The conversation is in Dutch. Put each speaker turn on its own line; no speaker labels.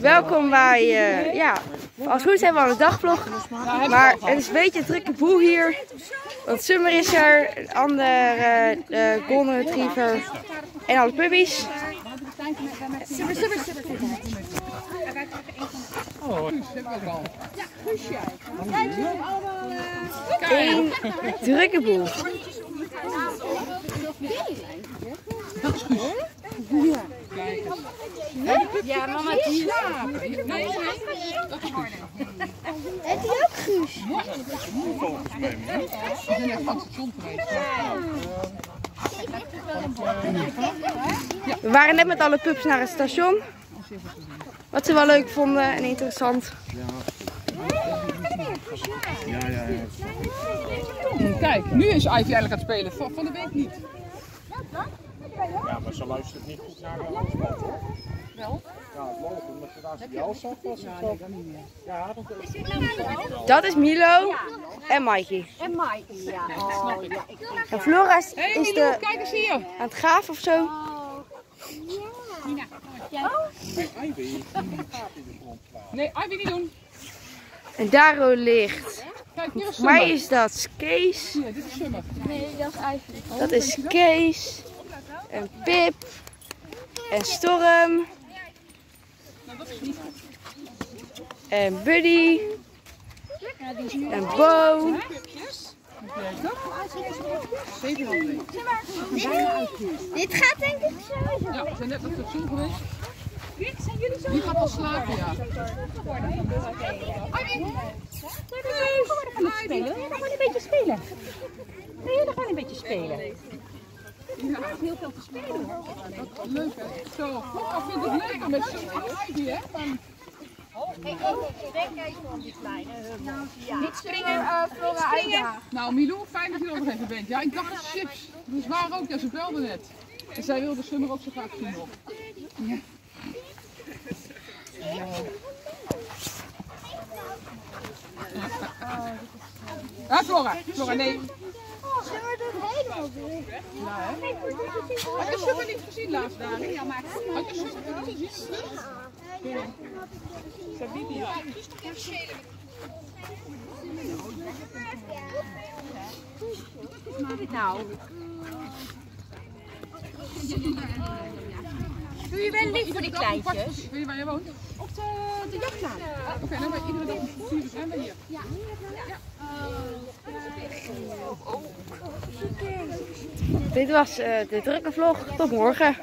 Welkom bij, eh, ja, als het goed zijn we aan de dagvlog. Maar het is een beetje een drukke boel hier. Want Summer is er, een ander, eh, de Golden Retriever en alle puppies.
Super, super, super.
Eén drukke boel.
Ja, mama, die slapen. Heb je ook Guus?
We waren net met alle pups naar het station. Wat ze wel leuk vonden en interessant.
Kijk, nu is Ivy eigenlijk aan het spelen. Van van de week niet.
Ja, ze luistert niet goed naar de afspraak hoor. Wel? Ja, het lopen, omdat je daar zo die hals af was. Ja, nee, dat niet meer. Ja, dat
is Milo en Mikey.
En Maaike, ja. Oh, ja.
En Flora is, is de,
kijk eens hier.
aan het graven of zo.
Ivy, die gaat in de grond slaan.
Nee, Ivy niet doen.
En daar ligt.
Kijk, hier is
mij is dat Kees.
Hier, dit is Summer.
Nee, dat is Ivy.
Dat is Kees. En Pip. En Storm. En Buddy. En Bo.
Dit gaat denk ik zo.
Ja, we zijn net op het station geweest. Die gaat al slapen, ja.
Wil je wel een beetje spelen? Wil je nog wel een beetje spelen?
Leuk hè. Zo, Flora vindt het lekker met en Ivy hè. Van-
Niet springen, uh, Flora.
Nou Milou, fijn dat je er nog even bent. Ja, ik dacht chips. Dus waar ook, ja, ze belde net. En zij wilde Summer ook zo graag zien nog. Ja, Flora. Flora, nee. Had je Summer niet gezien laatst, Dani? Ja, maar... Had je Summer niet gezien?
Nou. Doe je wel lief voor die kleintjes?
Weet je waar je woont?
Op de, de jachtlaan.
Oké, nou maar iedere dag om vier uur zijn we hier.
Dit was eh, de drukke vlog. Tot morgen.